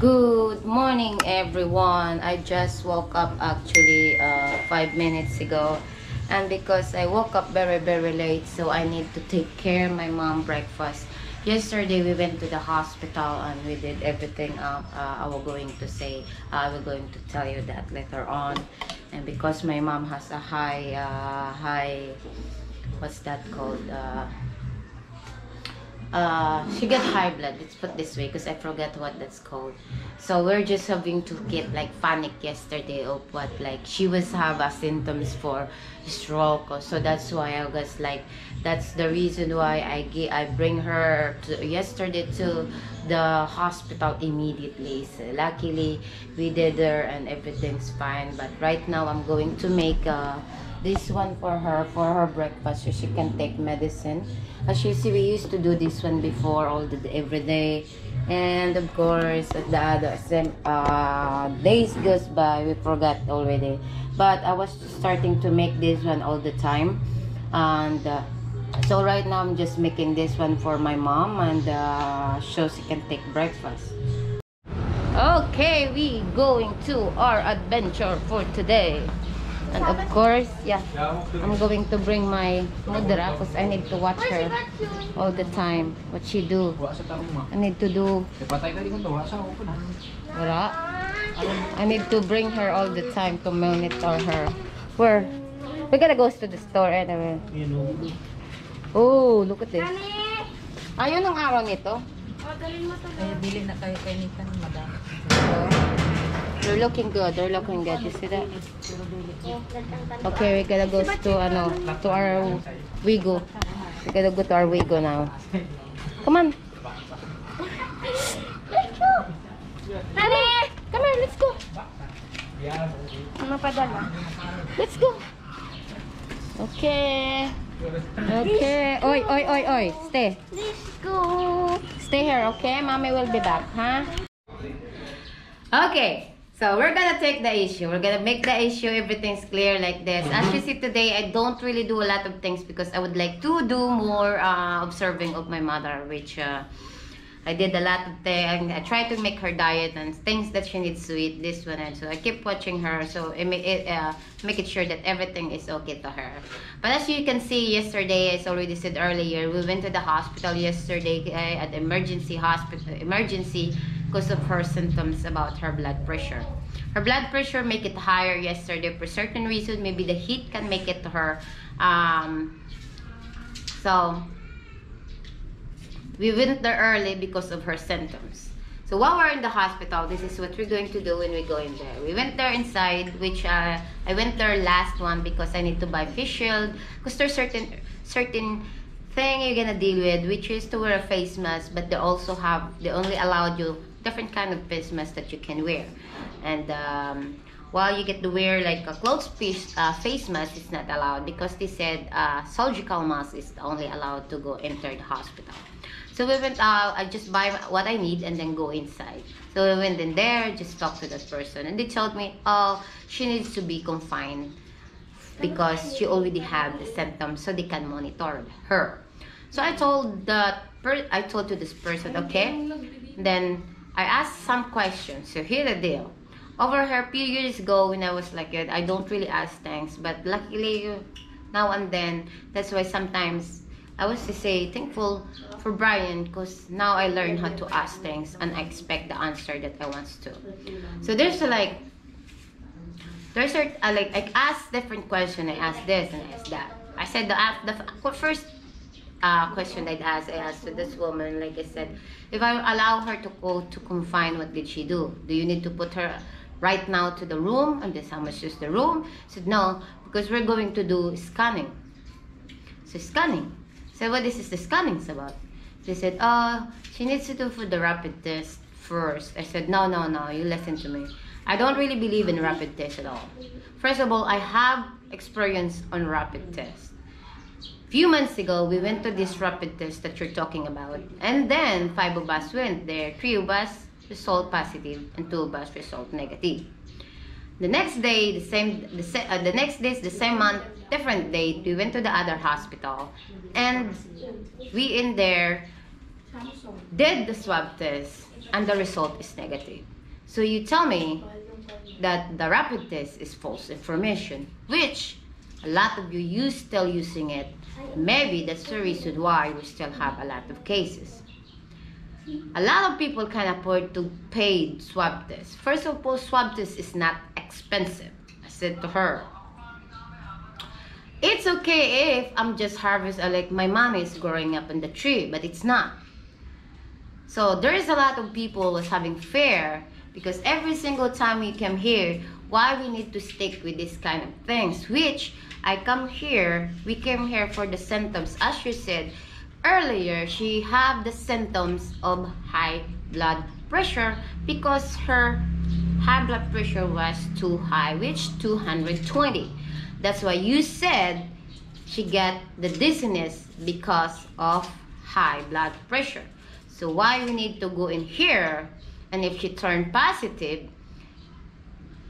Good morning, everyone. I just woke up actually uh, five minutes ago, and because I woke up very very late, so I need to take care my mom breakfast. Yesterday we went to the hospital and we did everything up. Uh, I was going to say, I was going to tell you that later on, and because my mom has a high uh, high, what's that called? Uh, uh, she got high blood. Let's put this way because I forgot what that's called. So we're just having to get like panic yesterday of what like she was have a symptoms for stroke. So that's why I was like, that's the reason why I get I bring her to yesterday to the hospital immediately. So luckily we did her and everything's fine. But right now I'm going to make uh, this one for her for her breakfast so she can take medicine as you see we used to do this one before all the every day. And of course the other uh, days goes by we forgot already. But i was starting to make this one all the time. And uh, so right now i'm just making this one for my mom and uh, so she can take breakfast. Okay we going to our adventure for today and of course, yeah, I'm going to bring my mudra because I need to watch her all the time. What she do. I need to do. Wala. I need to bring her all the time to monitor her. Where? We gotta go to the store anyway. Oh, look at this. Ayun ang araw nito. Kaya bili na kayo kay Nathan, madam. They're looking good. They're looking good. You see that? Okay, we gotta go to ano to our Wigo. We gotta go to our Wigo now. Come on. Let's Honey, come here. Let's go. Mapadala. Let's go. Okay. Okay. Oi, oi, oi, oi. Stay. Let's go. Stay here, okay? Mommy will be back, huh? Okay. So we're gonna take the issue. We're gonna make the issue. Everything's clear like this. As you see today, I don't really do a lot of things because I would like to do more uh, observing of my mother, which uh, I did a lot of things. I try to make her diet and things that she needs to eat. This one and so I keep watching her. So it, it uh, make it sure that everything is okay to her. But as you can see, yesterday, as already said earlier, we went to the hospital yesterday uh, at emergency hospital emergency because of her symptoms about her blood pressure. Her blood pressure make it higher yesterday for certain reason. Maybe the heat can make it to her. Um, so we went there early because of her symptoms. So while we're in the hospital, this is what we're going to do when we go in there. We went there inside, which uh, I went there last one because I need to buy face shield because there's certain certain thing you're gonna deal with, which is to wear a face mask, but they also have they only allowed you different kind of face mask that you can wear. And um, while you get to wear like a closed face, uh, face mask, it's not allowed because they said uh, surgical mask is only allowed to go enter the hospital. So we went out, I just buy what I need and then go inside. So we went in there, just talked to that person. And they told me, oh, she needs to be confined because she already have the symptoms so they can monitor her. So I told the I told to this person, okay. Then I asked some questions. So here the deal. Over her few years ago when I was like it, I don't really ask things, but luckily now and then that's why sometimes I was to say thankful for Brian because now I learn how to ask things and I expect the answer that I want to. So there's like there's a, like I ask different question. I ask this and I asked that. I said the the first uh, question I'd ask, I asked to this woman, like I said, if I allow her to go to confine, what did she do? Do you need to put her right now to the room? And this, how much is the room? I said, no, because we're going to do scanning. So scanning. So what is the scanning about? They said, oh, she needs to do for the rapid test first. I said, no, no, no, you listen to me. I don't really believe in rapid test at all. First of all, I have experience on rapid test few months ago, we went to this rapid test that you're talking about. And then, five of us went there. Three of us result positive and two of us result negative. The next day, the same, the, uh, the next day, the same month, different date, we went to the other hospital. And we in there, did the swab test and the result is negative. So you tell me that the rapid test is false information, which a lot of you use still using it. Maybe that's the reason why we still have a lot of cases. A lot of people can afford to pay swab test. First of all, swab test is not expensive. I said to her, it's okay if I'm just harvest uh, like my mom is growing up in the tree, but it's not. So there is a lot of people was having fear because every single time we come here, why we need to stick with this kind of things, which I come here, we came here for the symptoms. As you said earlier, she have the symptoms of high blood pressure because her high blood pressure was too high, which 220. That's why you said she get the dizziness because of high blood pressure. So why we need to go in here and if she turn positive,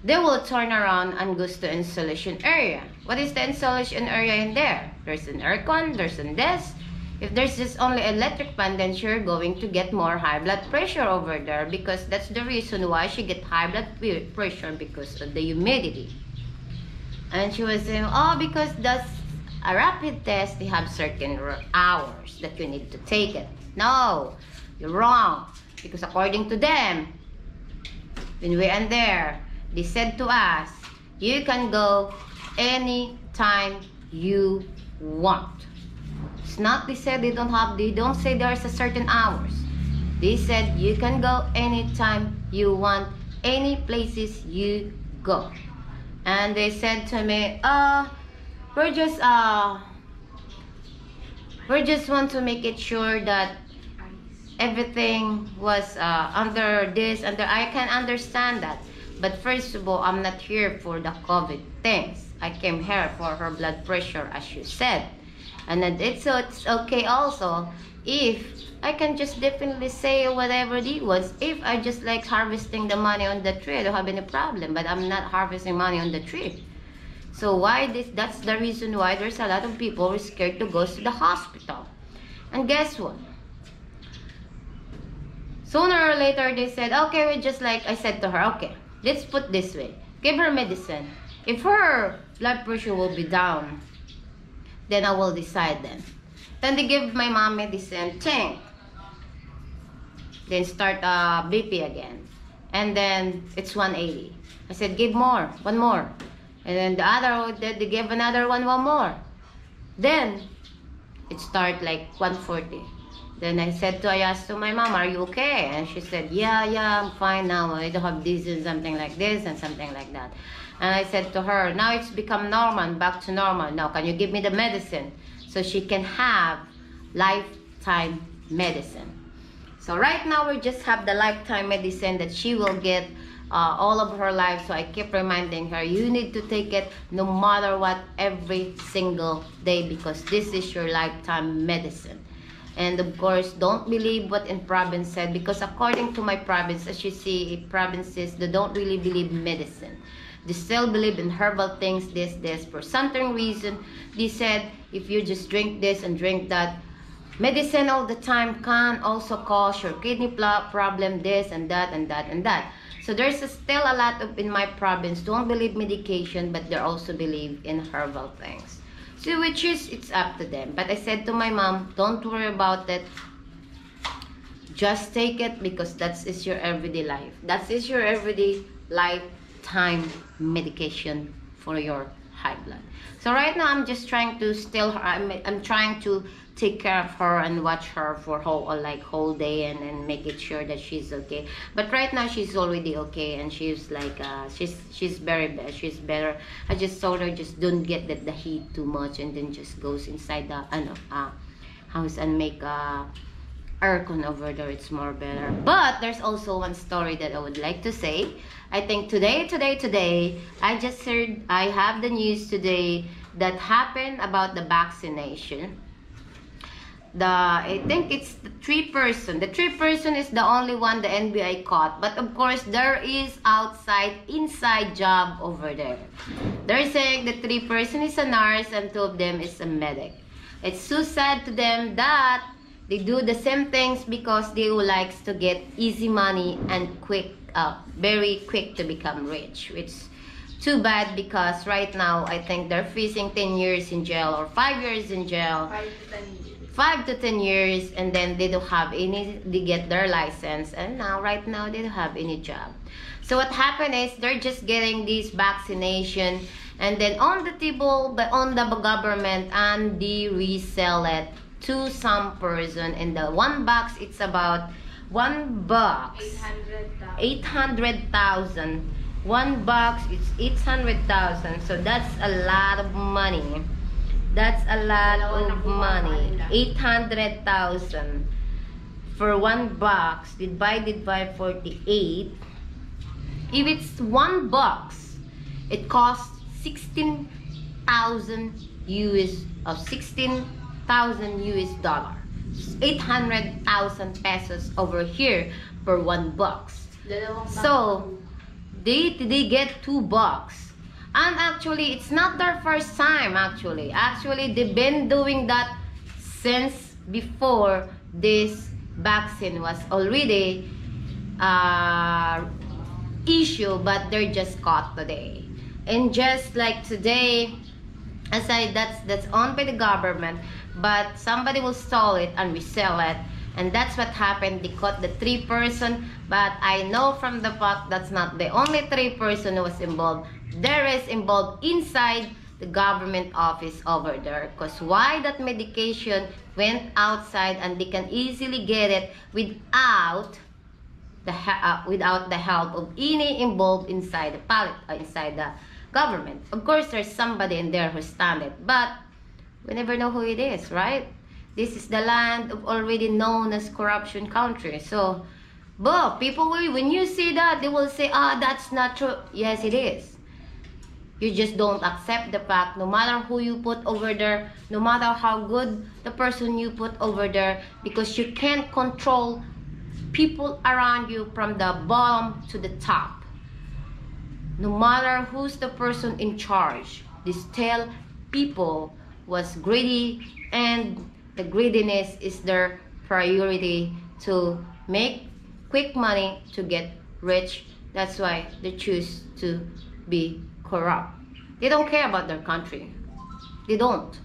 they will turn around and goes to installation area. What is the installation area in there? There's an aircon, there's an desk. If there's just only electric fan, then you're going to get more high blood pressure over there because that's the reason why she get high blood pressure because of the humidity. And she was saying, oh, because that's a rapid test, they have certain hours that you need to take it. No, you're wrong. Because according to them, when we are there, they said to us, you can go anytime you want. It's not they said they don't have, they don't say there's a certain hours. They said you can go anytime you want, any places you go. And they said to me, uh, we're just, uh, we just want to make it sure that everything was uh, under this, under, I can understand that. But first of all, I'm not here for the COVID things. I came here for her blood pressure, as you said. And it's, it's okay also if I can just definitely say whatever it was. If I just like harvesting the money on the tree, I don't have any problem. But I'm not harvesting money on the tree. So why this? That's the reason why there's a lot of people who are scared to go to the hospital. And guess what? Sooner or later, they said, okay, we just like I said to her, okay, let's put this way. Give her medicine. If her blood pressure will be down, then I will decide then. Then they give my mom medicine, tank. Then start uh, BP again. And then it's 180. I said, give more, one more. And then the other, one, they give another one, one more. Then it start like 140. Then I said to, I asked to my mom, are you okay? And she said, yeah, yeah, I'm fine now. I don't have this and something like this and something like that. And I said to her, now it's become normal, back to normal. Now, can you give me the medicine so she can have lifetime medicine? So right now, we just have the lifetime medicine that she will get uh, all of her life. So I keep reminding her, you need to take it no matter what every single day because this is your lifetime medicine. And of course, don't believe what in province said because according to my province, as you see, provinces, they don't really believe medicine. They still believe in herbal things, this, this. For certain reason, they said, if you just drink this and drink that, medicine all the time can also cause your kidney problem, this and that and that and that. So there's still a lot of in my province don't believe medication, but they also believe in herbal things. So which is, it's up to them. But I said to my mom, don't worry about it. Just take it because that is your everyday life. That is your everyday lifetime medication for your high blood. So right now, I'm just trying to still, I'm, I'm trying to take care of her and watch her for whole like whole day and then make it sure that she's okay. But right now she's already okay and she's like uh, she's she's very bad she's better. I just told her just don't get the, the heat too much and then just goes inside the ano, uh, house and make uh, aircon over there. It's more better. But there's also one story that i would like to say. I think today today today i just heard i have the news today that happened about the vaccination the I think it's the three person. The three person is the only one the NBI caught. But of course, there is outside, inside job over there. They're saying the three person is a nurse and two of them is a medic. It's so sad to them that They do the same things because they would likes to get easy money and quick, uh, very quick to become rich. Which too bad because right now I think they're facing 10 years in jail or 5 years in jail. 5 to 10 years. 5 to 10 years and then they don't have any, they get their license and now right now they don't have any job. So what happened is they're just getting this vaccination and then on the table, but on the government and they resell it to some person and the one box it's about one box 800,000. 800,000 one box is 800,000 so that's a lot of money that's a lot of money. 800,000 for one box divided by 48 if it's one box it costs 16,000 US of uh, 16,000 US dollar. 800,000 pesos over here for one box. So, they they get two bucks and actually it's not their first time actually. Actually they've been doing that since before this vaccine was already uh, issue but they're just caught today. And just like today aside that's that's owned by the government but somebody will stole it and resell it and that's what happened. They caught the three person but i know from the fact that's not the only three person who was involved. There is involved inside the government office over there. Because why that medication went outside and they can easily get it without the uh, without the help of any involved inside the pallet uh, inside the government. Of course there's somebody in there who stand it but we never know who it is right this is the land of already known as corruption country. So but people will when you see that they will say ah that's not true. Yes it is. You just don't accept the fact. No matter who you put over there no matter how good the person you put over there because you can't control people around you from the bottom to the top. No matter who's the person in charge these tell people was greedy and the greediness is their priority to make quick money to get rich. That's why they choose to be corrupt. They don't care about their country. They don't.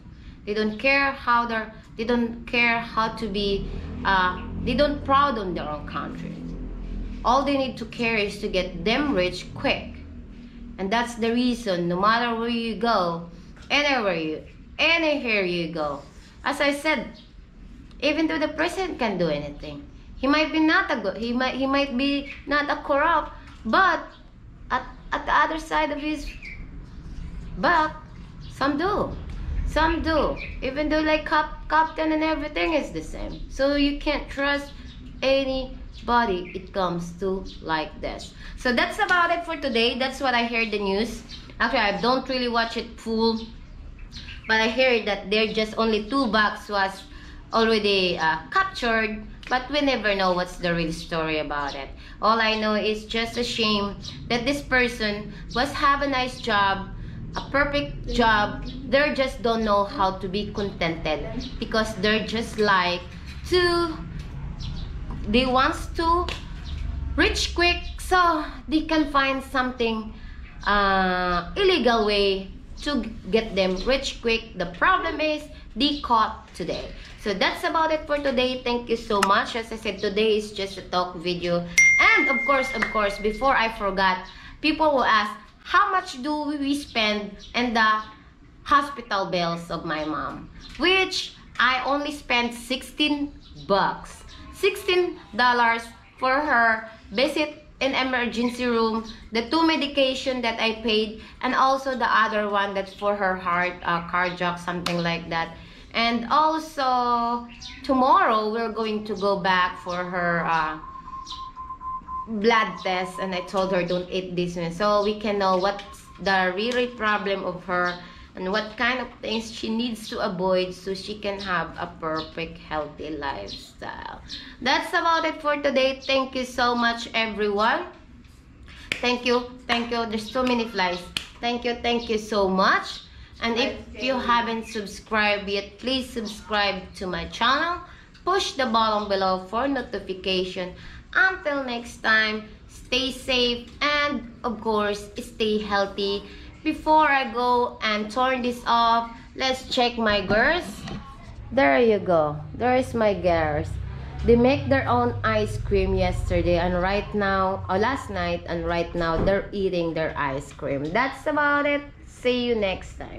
They don't care how they're they don't care how to be uh, they don't proud on their own country. All they need to care is to get them rich quick. And that's the reason no matter where you go anywhere you anywhere you go as i said even though the president can do anything he might be not a good he might he might be not a corrupt but at, at the other side of his back some do. Some do. Even though like cap, captain and everything is the same. So you can't trust anybody it comes to like this. So that's about it for today. That's what i heard the news. Actually i don't really watch it full but I heard that there just only two bucks was already uh, captured but we never know what's the real story about it. All I know is just a shame that this person was have a nice job a perfect job. They just don't know how to be contented because they're just like to they wants to rich quick so they can find something uh, illegal way to get them rich quick. The problem is they caught today. So that's about it for today. Thank you so much. As I said, today is just a talk video. And of course, of course, before I forgot, people will ask, how much do we spend in the hospital bills of my mom? Which I only spent 16 bucks. 16 dollars for her visit in emergency room, the two medication that I paid, and also the other one that's for her heart, uh, cardiac, something like that. And also, tomorrow we're going to go back for her uh, blood test, and I told her don't eat this one, so we can know what's the really problem of her and what kind of things she needs to avoid so she can have a perfect healthy lifestyle. That's about it for today. Thank you so much everyone. Thank you. Thank you. There's so many flies. Thank you. Thank you so much. And if you haven't subscribed yet please subscribe to my channel. Push the button below for notification. Until next time, stay safe and of course, stay healthy. Before I go and turn this off, let's check my girls. There you go. There is my girls. They make their own ice cream yesterday and right now, or last night, and right now they're eating their ice cream. That's about it. See you next time.